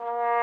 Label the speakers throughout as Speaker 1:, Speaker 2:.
Speaker 1: you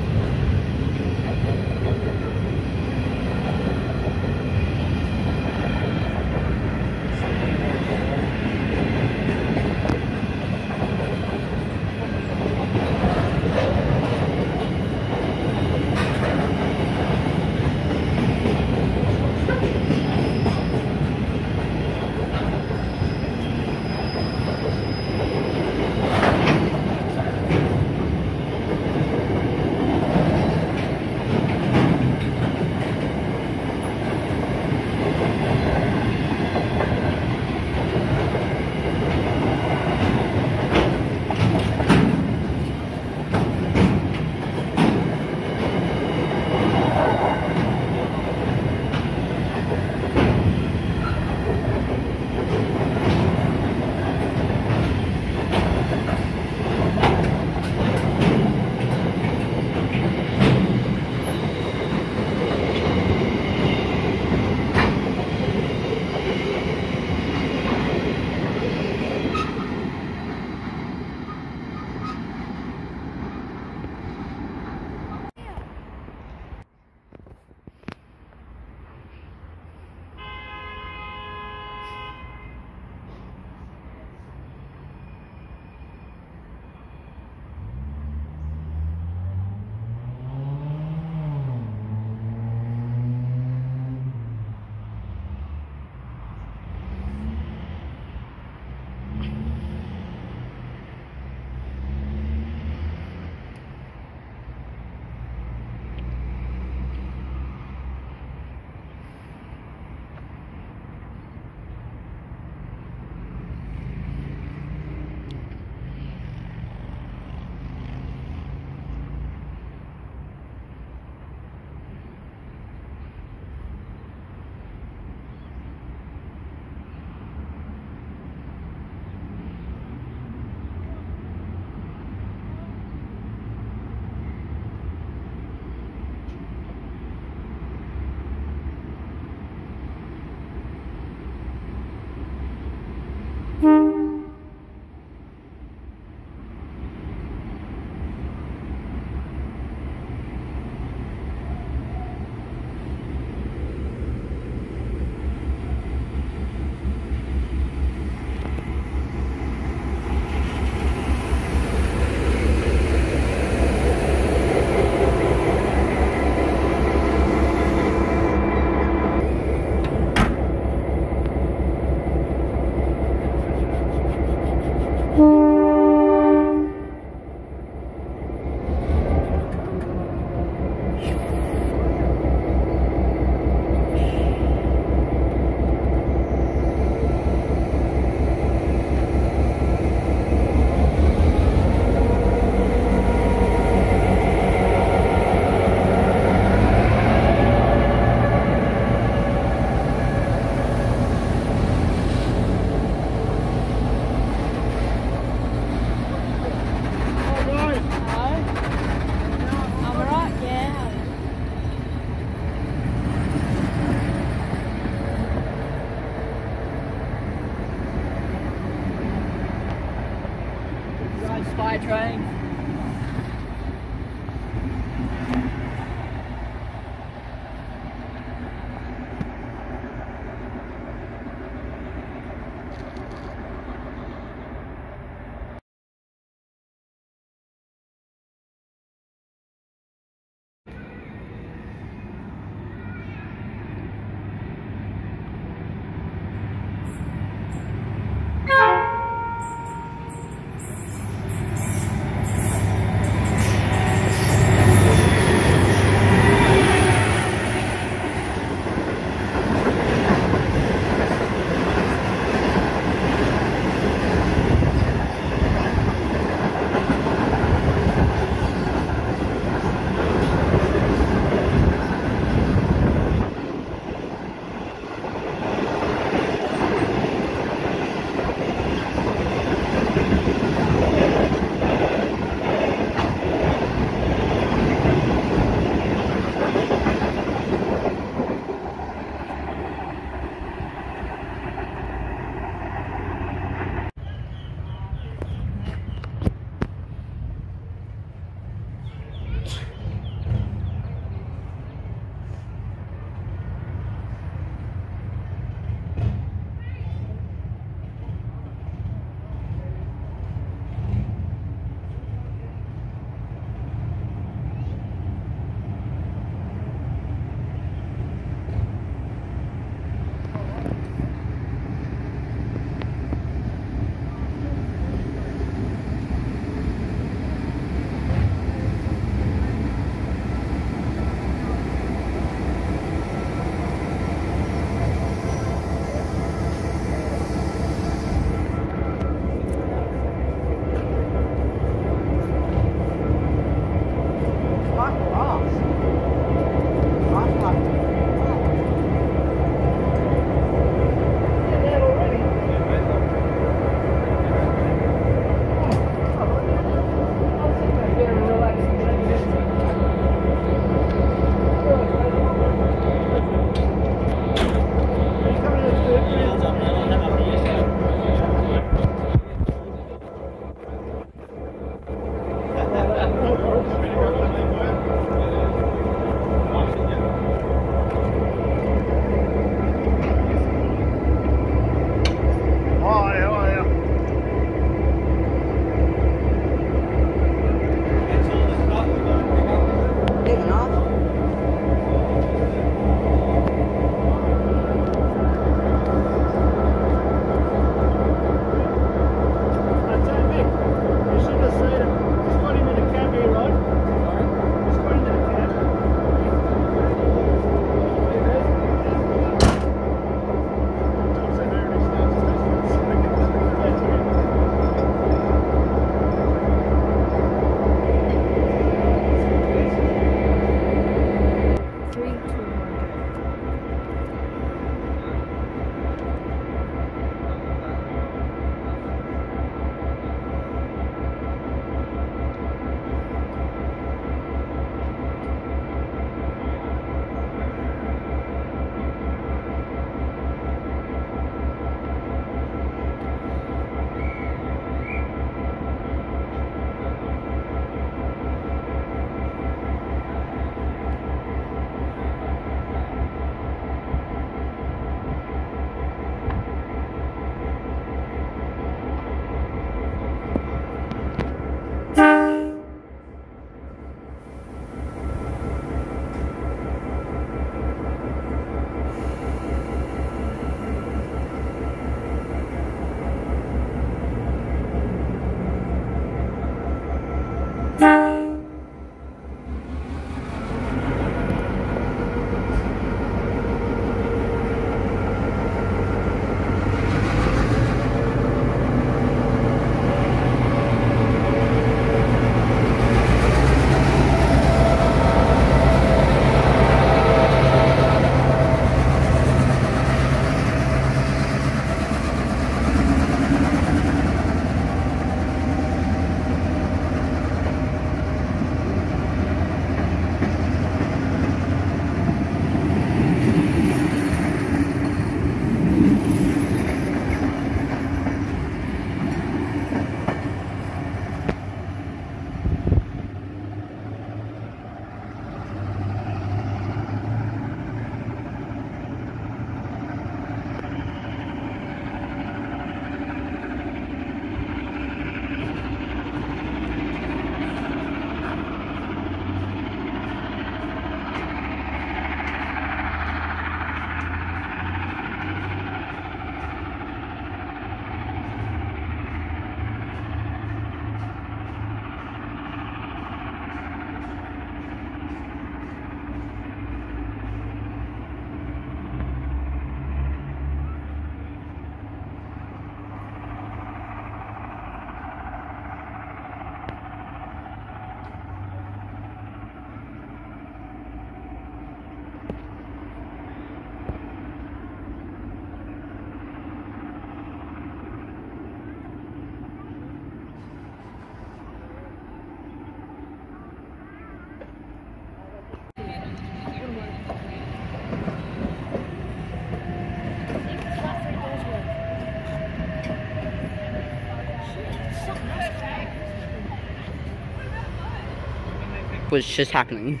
Speaker 2: Was just happening.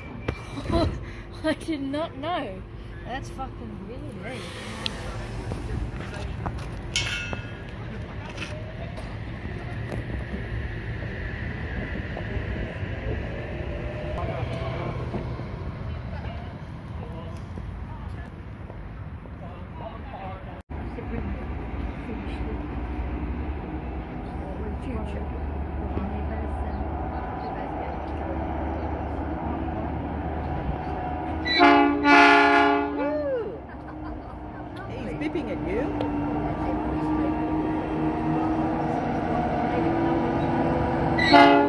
Speaker 1: I did not know. That's fucking really late.
Speaker 3: He's beeping at you. It's a